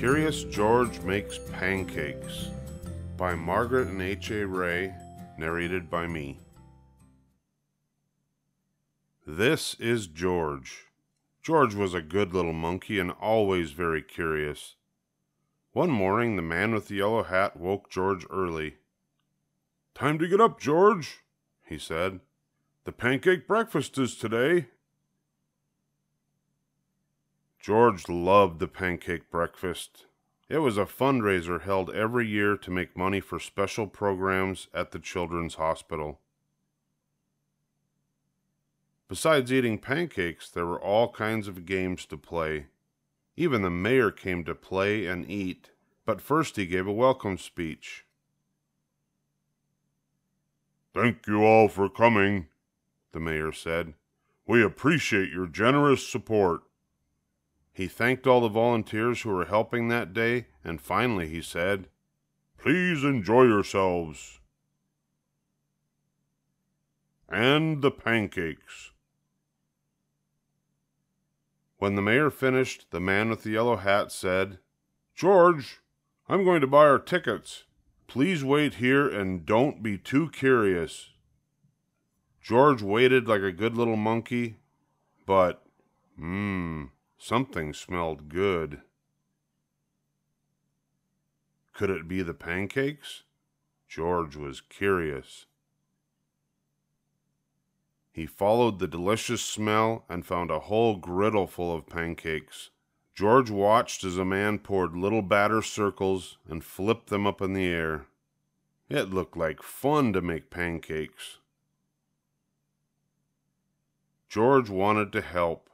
Curious George Makes Pancakes by Margaret and H.A. Rey, narrated by me. This is George. George was a good little monkey and always very curious. One morning, the man with the yellow hat woke George early. Time to get up, George, he said. The pancake breakfast is today. George loved the pancake breakfast. It was a fundraiser held every year to make money for special programs at the Children's Hospital. Besides eating pancakes, there were all kinds of games to play. Even the mayor came to play and eat, but first he gave a welcome speech. Thank you all for coming, the mayor said. We appreciate your generous support. He thanked all the volunteers who were helping that day, and finally he said, Please enjoy yourselves. And the pancakes. When the mayor finished, the man with the yellow hat said, George, I'm going to buy our tickets. Please wait here and don't be too curious. George waited like a good little monkey, but, mmm, something smelled good. Could it be the pancakes? George was curious. He followed the delicious smell and found a whole griddle full of pancakes. George watched as a man poured little batter circles and flipped them up in the air. It looked like fun to make pancakes. George wanted to help.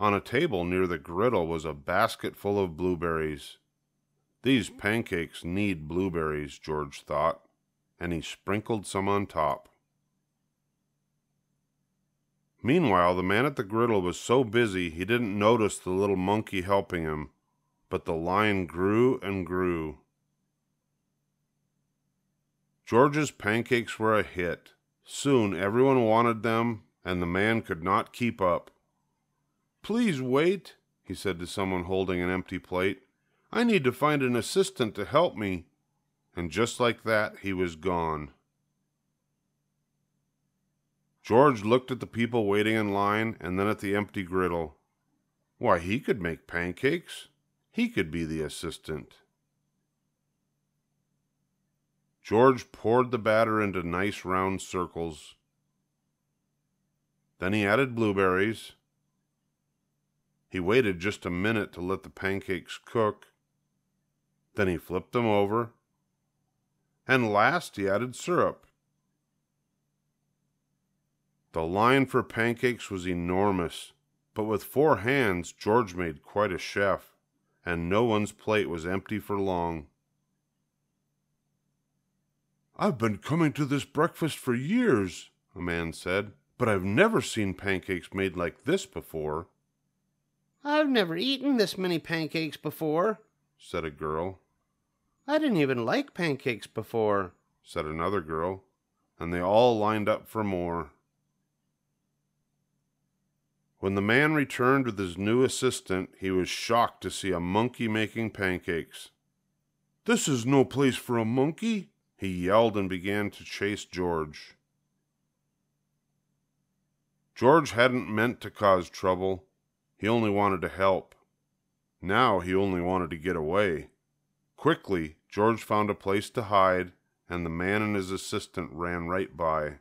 On a table near the griddle was a basket full of blueberries. These pancakes need blueberries, George thought, and he sprinkled some on top. Meanwhile, the man at the griddle was so busy he didn't notice the little monkey helping him, but the line grew and grew. George's pancakes were a hit. Soon everyone wanted them, and the man could not keep up. Please wait, he said to someone holding an empty plate. I need to find an assistant to help me. And just like that, he was gone. George looked at the people waiting in line and then at the empty griddle. Why, he could make pancakes. He could be the assistant. George poured the batter into nice round circles. Then he added blueberries. He waited just a minute to let the pancakes cook. Then he flipped them over. And last he added syrup. The line for pancakes was enormous, but with four hands, George made quite a chef, and no one's plate was empty for long. I've been coming to this breakfast for years, a man said, but I've never seen pancakes made like this before. I've never eaten this many pancakes before, said a girl. I didn't even like pancakes before, said another girl, and they all lined up for more. When the man returned with his new assistant, he was shocked to see a monkey making pancakes. This is no place for a monkey, he yelled and began to chase George. George hadn't meant to cause trouble. He only wanted to help. Now he only wanted to get away. Quickly, George found a place to hide, and the man and his assistant ran right by.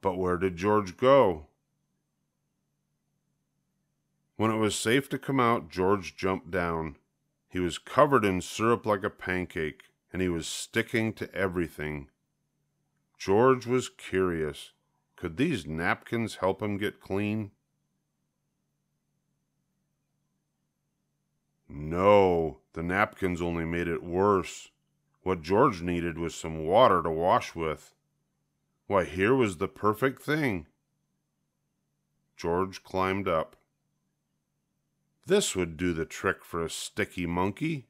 But where did George go? When it was safe to come out, George jumped down. He was covered in syrup like a pancake, and he was sticking to everything. George was curious. Could these napkins help him get clean? No, the napkins only made it worse. What George needed was some water to wash with. Why, here was the perfect thing. George climbed up. This would do the trick for a sticky monkey.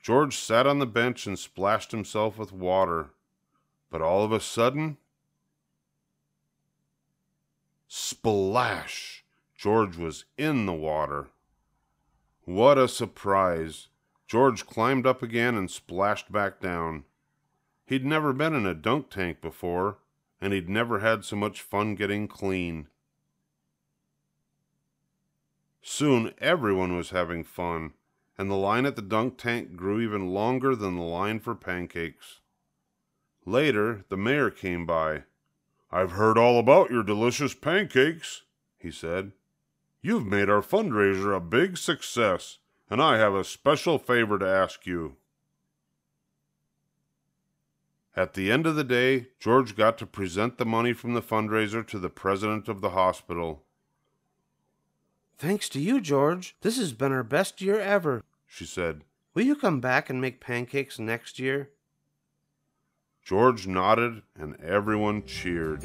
George sat on the bench and splashed himself with water. But all of a sudden, splash! George was in the water. What a surprise! George climbed up again and splashed back down. He'd never been in a dunk tank before, and he'd never had so much fun getting clean. Soon everyone was having fun, and the line at the dunk tank grew even longer than the line for pancakes. Later, the mayor came by. I've heard all about your delicious pancakes, he said. You've made our fundraiser a big success, and I have a special favor to ask you. At the end of the day, George got to present the money from the fundraiser to the president of the hospital. Thanks to you, George. This has been our best year ever, she said. Will you come back and make pancakes next year? George nodded and everyone cheered.